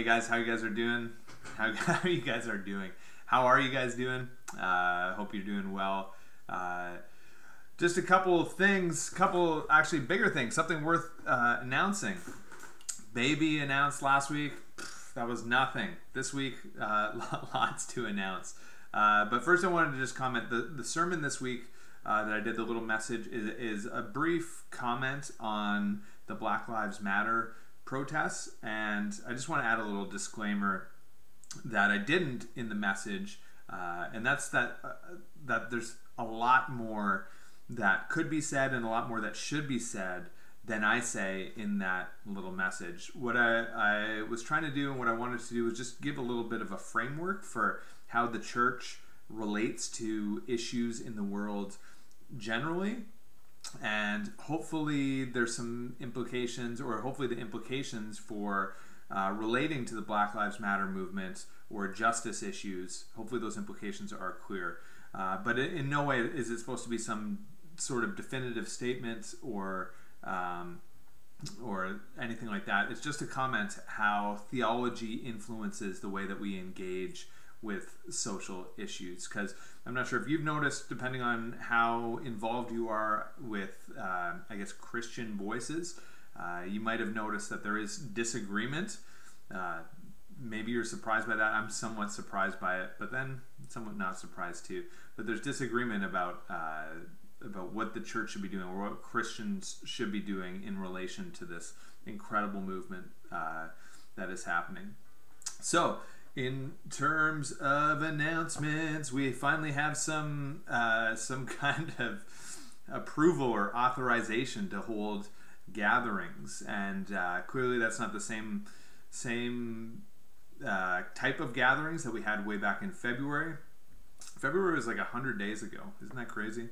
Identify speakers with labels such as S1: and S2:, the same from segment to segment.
S1: Hey guys, how you guys are doing? How, how you guys are doing? How are you guys doing? Uh, hope you're doing well. Uh, just a couple of things, couple actually bigger things, something worth uh, announcing. Baby announced last week. That was nothing. This week, uh, lots to announce. Uh, but first, I wanted to just comment the the sermon this week uh, that I did, the little message, is, is a brief comment on the Black Lives Matter protests. And I just want to add a little disclaimer that I didn't in the message, uh, and that's that uh, that there's a lot more that could be said and a lot more that should be said than I say in that little message. What I, I was trying to do and what I wanted to do was just give a little bit of a framework for how the church relates to issues in the world generally and hopefully there's some implications or hopefully the implications for uh, relating to the black lives matter movement or justice issues hopefully those implications are clear. Uh, but in no way is it supposed to be some sort of definitive statement or um, or anything like that. It's just a comment how theology influences the way that we engage with social issues because I'm not sure if you've noticed, depending on how involved you are with, uh, I guess, Christian voices, uh, you might have noticed that there is disagreement. Uh, maybe you're surprised by that. I'm somewhat surprised by it, but then somewhat not surprised too. But there's disagreement about uh, about what the church should be doing or what Christians should be doing in relation to this incredible movement uh, that is happening. So in terms of announcements, we finally have some uh, some kind of approval or authorization to hold gatherings, and uh, clearly that's not the same same uh, type of gatherings that we had way back in February. February was like hundred days ago. Isn't that crazy?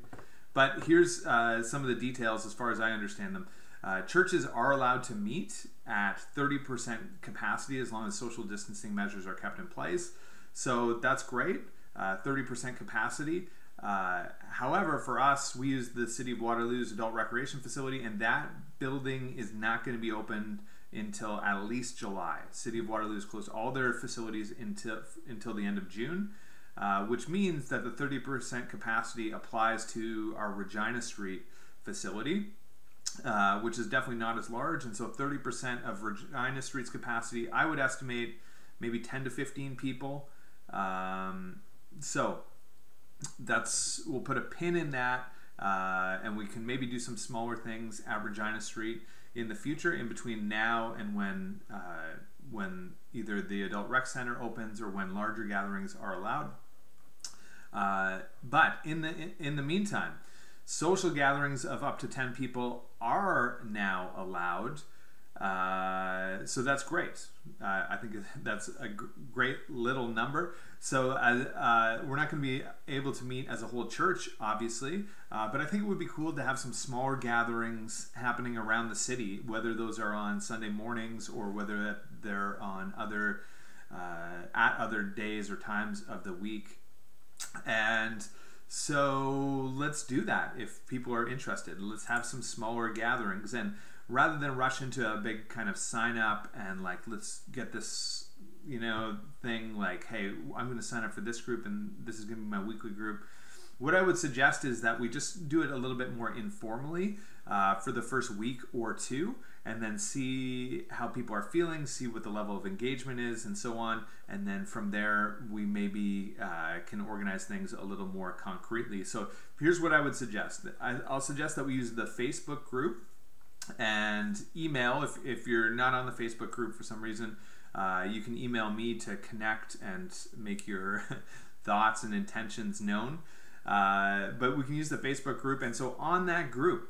S1: But here's uh, some of the details as far as I understand them. Uh, churches are allowed to meet at 30% capacity as long as social distancing measures are kept in place. So that's great, uh, 30% capacity. Uh, however, for us, we use the City of Waterloo's adult recreation facility, and that building is not going to be opened until at least July. City of Waterloo has closed all their facilities until until the end of June, uh, which means that the 30% capacity applies to our Regina Street facility. Uh, which is definitely not as large. And so 30% of Regina Street's capacity, I would estimate maybe 10 to 15 people. Um, so that's we'll put a pin in that, uh, and we can maybe do some smaller things at Regina Street in the future, in between now and when uh, when either the adult rec center opens or when larger gatherings are allowed. Uh, but in the in, in the meantime, Social gatherings of up to 10 people are now allowed. Uh, so that's great. Uh, I think that's a great little number. So uh, uh we're not going to be able to meet as a whole church, obviously, uh, but I think it would be cool to have some smaller gatherings happening around the city, whether those are on Sunday mornings or whether they're on other uh, at other days or times of the week. And so let's do that if people are interested. Let's have some smaller gatherings and rather than rush into a big kind of sign up and like let's get this you know thing like hey I'm going to sign up for this group and this is going to be my weekly group. What I would suggest is that we just do it a little bit more informally uh, for the first week or two and then see how people are feeling, see what the level of engagement is, and so on. And then from there, we maybe uh, can organize things a little more concretely. So here's what I would suggest I, will suggest that we use the Facebook group and email if, if you're not on the Facebook group for some reason. Uh, you can email me to connect and make your thoughts and intentions known. Uh, but we can use the Facebook group. And so on that group,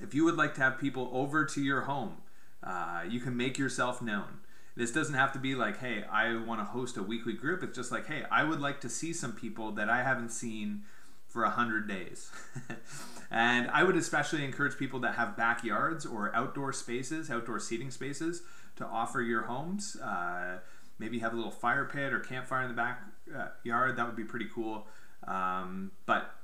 S1: if you would like to have people over to your home, uh, you can make yourself known. This doesn't have to be like, hey, I want to host a weekly group. It's just like, hey, I would like to see some people that I haven't seen for a hundred days. and I would especially encourage people that have backyards or outdoor spaces, outdoor seating spaces, to offer your homes. Uh, maybe have a little fire pit or campfire in the backyard. Uh, that would be pretty cool. Um, but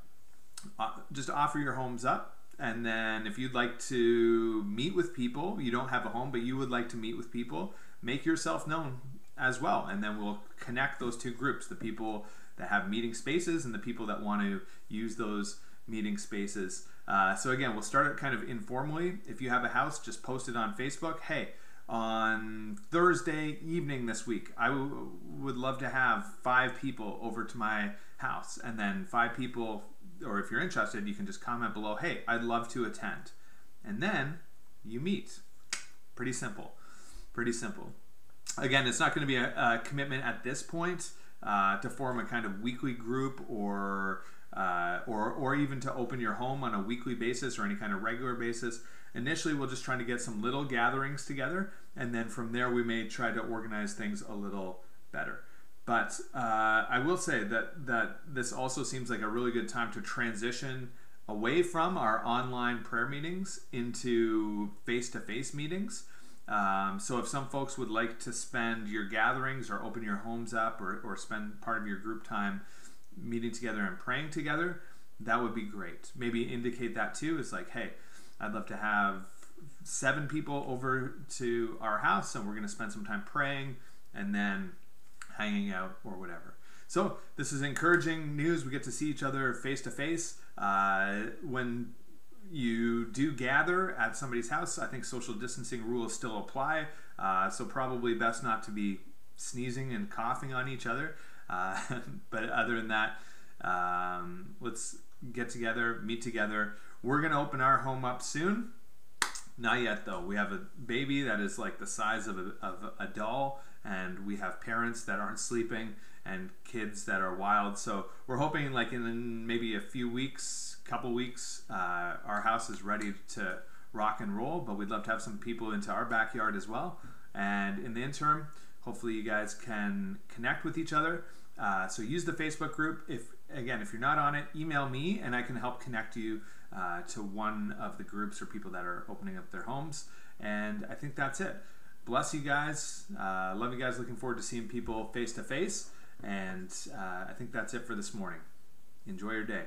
S1: uh, just offer your homes up and then if you'd like to meet with people, you don't have a home, but you would like to meet with people, make yourself known as well. And then we'll connect those two groups the people that have meeting spaces and the people that want to use those meeting spaces. Uh, so, again, we'll start it kind of informally. If you have a house, just post it on Facebook. Hey, on Thursday evening this week, I w- would love to have five people over to my house. And then five people, or if you're interested, you can just comment below, hey, I'd love to attend. And then you meet. Pretty simple. Pretty simple. Again, it's not going to be a, a commitment at this point uh, to form a kind of weekly group or, uh, or, or even to open your home on a weekly basis or any kind of regular basis. Initially, we'll just try to get some little gatherings together, and then from there, we may try to organize things a little better. But uh, I will say that that this also seems like a really good time to transition away from our online prayer meetings into face-to-face meetings. Um, so if some folks would like to spend your gatherings or open your homes up or, or spend part of your group time meeting together and praying together, that would be great. Maybe indicate that too. Is like, hey, I'd love to have seven people over to our house and we're going to spend some time praying and then hanging out or whatever. So this is encouraging news. We get to see each other face to face. When you do gather at somebody's house, I think social distancing rules still apply. Uh, so probably best not to be sneezing and coughing on each other. Uh, but other than that, um, let's get together, meet together. We're going to open our home up soon. Not yet, though. We have a baby that is like the size of a, of a doll, and we have parents that aren't sleeping and kids that are wild. So we're hoping, like in maybe a few weeks, couple weeks, uh, our house is ready to rock and roll. But we'd love to have some people into our backyard as well. And in the interim, hopefully you guys can connect with each other. Uh, so use the Facebook group. If again, if you're not on it, email me and I can help connect you uh, to one of the groups or people that are opening up their homes. And I think that's it. Bless you guys. Uh, love you guys. Looking forward to seeing people face to face. And uh, I think that's it for this morning. Enjoy your day.